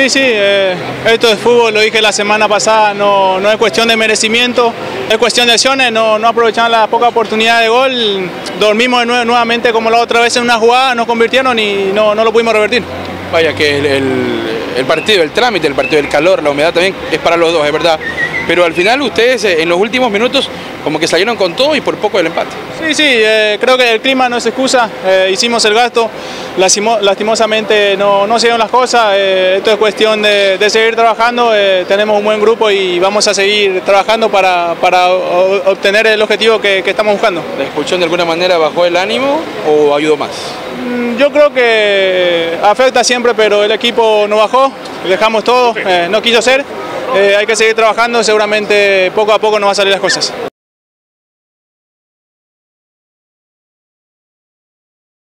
Sí, sí, eh, esto es fútbol, lo dije la semana pasada, no, no es cuestión de merecimiento, es cuestión de acciones, no, no aprovechamos la poca oportunidad de gol, dormimos nuevamente como la otra vez en una jugada, nos convirtieron y no, no lo pudimos revertir. Vaya que el, el, partido, el trámite, el partido del calor, la humedad también es para los dos, es verdad. Pero al final ustedes eh, en los últimos minutos como que salieron con todo y por poco el empate. Sí, sí, eh, creo que el clima no es excusa, eh, hicimos el gasto, lastimosamente no, no se dieron las cosas, esto es cuestión de, seguir trabajando, tenemos un buen grupo y vamos a seguir trabajando para, para obtener el objetivo que, que estamos buscando. ¿La expulsión de alguna manera bajó el ánimo o ayudó más? Mm, yo creo que afecta siempre, pero el equipo no bajó, dejamos todo, no quiso ser. Eh, hay que seguir trabajando, seguramente poco a poco nos van a salir las cosas.